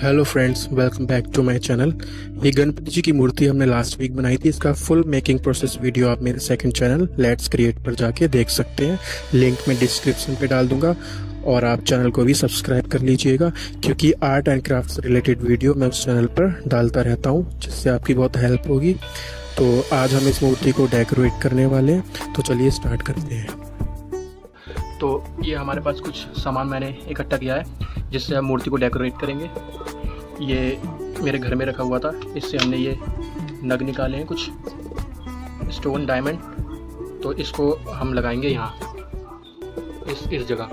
Hello friends welcome back to my channel ये गणपति जी की मूर्ति हमने लास्ट वीक बनाई थी। इसका फुल मेकिंग प्रोसेस वीडियो आप मेरे सेकंड चैनल लेट्स क्रिएट पर जाके देख सकते हैं। लिंक मैं डिस्क्रिप्शन पे डाल दूँगा और आप चैनल को भी सब्सक्राइब कर लीजिएगा, क्योंकि आर्ट एंड क्राफ्ट से रिलेटेड वीडियो मैं उस चैनल पर डालता रहता हूँ, जिससे आपकी बहुत हेल्प होगी। तो आज हम इस मूर्ति को डेकोरेट करने वाले हैं। तो चलिए स्टार्ट करते हैं। तो ये हमारे पास कुछ सामान मैंने इकट्ठा किया है, जिससे हम मूर्ति को डेकोरेट करेंगे। ये मेरे घर में रखा हुआ था। इससे हमने ये नग निकाले हैं कुछ स्टोन डायमंड तो इसको हम लगाएँगे यहाँ, इस इस जगह।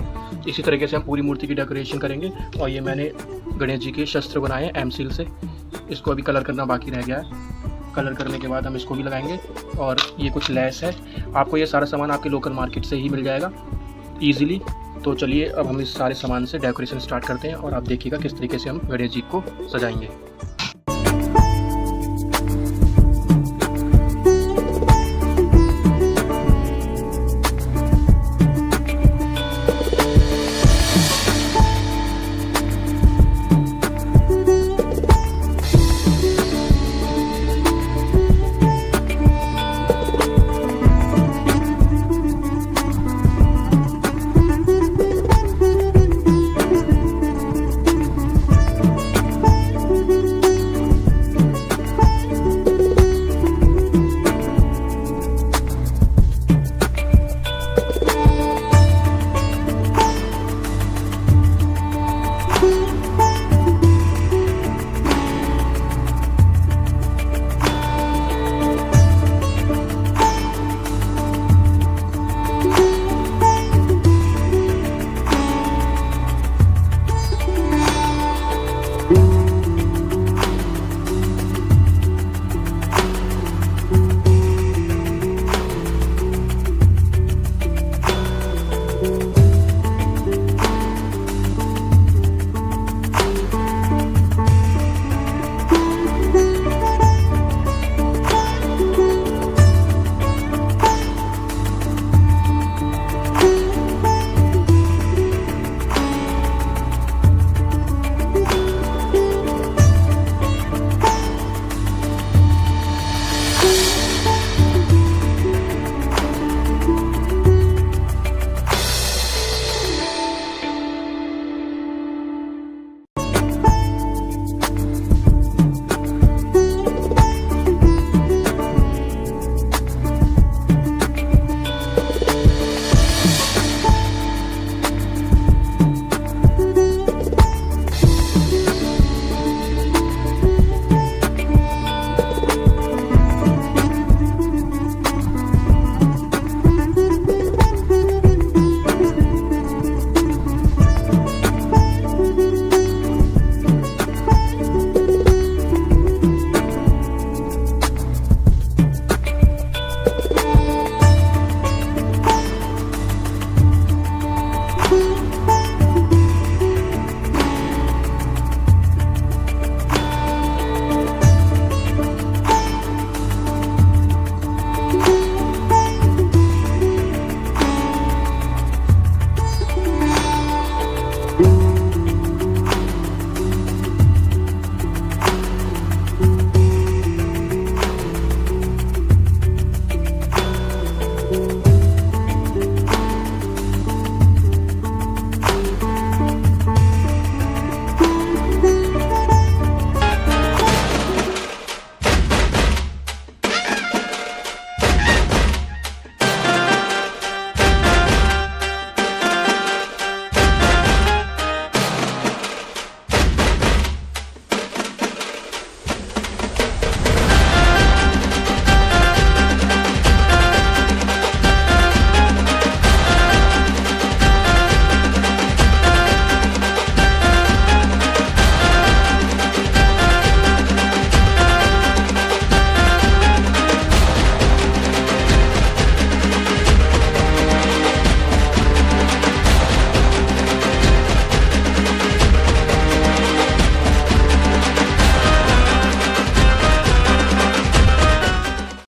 इसी तरीके से हम पूरी मूर्ति की डेकोरेशन करेंगे। और ये मैंने गणेश जी के शस्त्र बनाए हैं एम सील से। इसको अभी कलर करना बाकी रह गया है। कलर करने के बाद हम इसको भी लगाएँगे। और ये कुछ लेस है। आपको ये सारा सामान आपके लोकल मार्केट से ही मिल जाएगा। ईजिली तो चलिए, अब हम इस सारे सामान से डेकोरेशन स्टार्ट करते हैं और आप देखिएगा किस तरीके से हम गणेश जी को सजाएँगे।